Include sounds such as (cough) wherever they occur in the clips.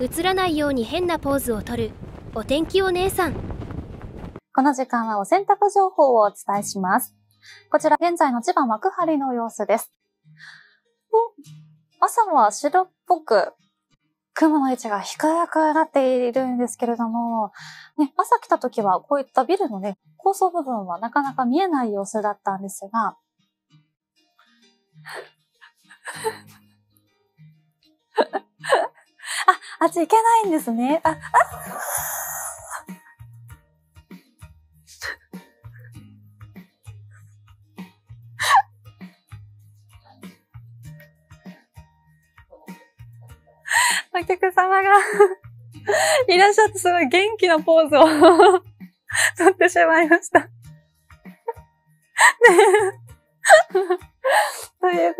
映らないように変なポーズをとるお天気お姉さんこの時間はお洗濯情報をお伝えします。こちら現在の千葉幕張の様子です。朝は白っぽく雲の位置が低くなっているんですけれども、ね、朝来た時はこういったビルのね、高層部分はなかなか見えない様子だったんですが、あ、あっち行けないんですね。あ、あお客様が。いらっしゃってすごい元気なポーズを。撮ってしまいました。ね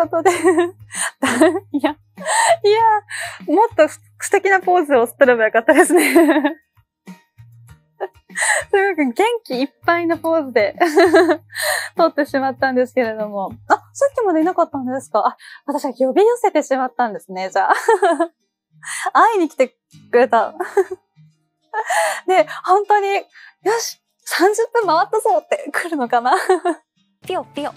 ことで (laughs) いや、いや、もっと素敵なポーズを撮ればよかったですね。(laughs) すごく元気いっぱいなポーズで (laughs) 撮ってしまったんですけれども。あ、さっきまでいなかったんですか？あ、私は呼び寄せてしまったんですね、じゃあ。会いに来てくれた。で、本当に、よし !30 分回ったぞって来るのかなぴよぴよ。